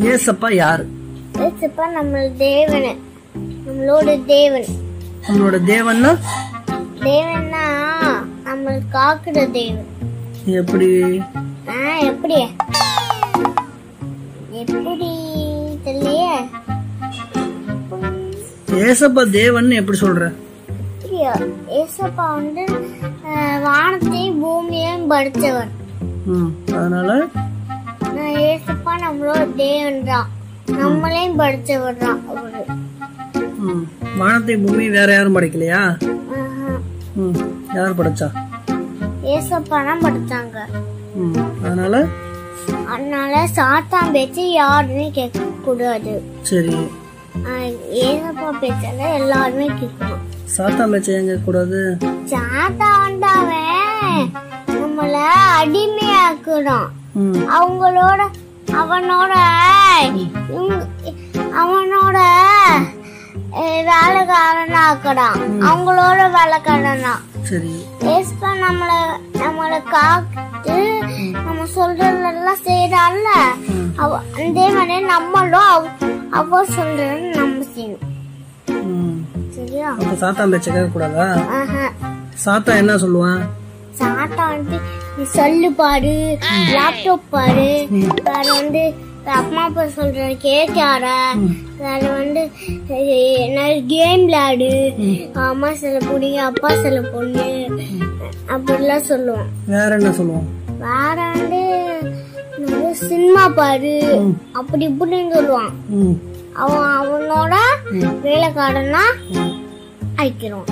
ஏசப்பா யாரு? ஏசப்பா நம்ம தேவன். நம்மளோட தேவன். நம்மளோட தேவன்னா? தேவன்னா நம்ம காக்குற தேவன். எப்படி? எப்படி? எப்படி தெரியலையே? ஏசப்பா தேவன் எப்படி சொல்ற? ஏசப்பா வந்து வானத்தையும் பூமியையும் படைச்சவர் ம் அதனால? ஏசப்பா நம்மளோட தேவன் தான் நம்மளையும் படைச்சவர் தான் வானத்தை பூமி வேற யாரும் படைக்கலையா? யார் படைச்சா? ஏசப்பா தான் படைச்சாங்க அதனால? அதனால சாத்தான் பேச்சு யாருமே கேட்க கூடாது சரி ஏசப்பா பேச்சால எல்லாருமே கேட்கணும். சாத்தான் பேச்சை ஏன் கூடாது சாத்தா வந்து அவன். நம்மள அடிமையாக்குறான் அவங்களோட அவனோட அவனோட வேலைக்காரனா ஆக்குறான் அவங்களோட வேலைக்காரனா. சரி. ஏசப்பா நம்மள நம்மள காத்து நம்ம சொல்றதெல்லாம் செய்யறான்ல அவ அதே மாதிரி நம்மளும் அவ சொல்றது நம்ம செய்யணும். சரியா? சாத்தான் பேச்சை கேட்க கூடாதா? ஆஹா. சாத்தான் என்ன சொல்லுவான்? சாட்டா வந்து நீ சொல்லு பாரு லேப்டாப் பாரு. வேற வந்து அம்மா அப்பா சொல்ற கேட்கார வேற வந்து கேம் விளையாடு? அம்மா சில பிடிங்க அப்பா சில பொண்ணு. அப்படிலாம் சொல்லுவான். வேற என்ன சொல்லுவான்? வேற வந்து சினிமா பாரு. அப்படி இப்படின்னு சொல்லுவான். அவன் அவனோட வேலைக்காரனா ம். அழிக்கிறான்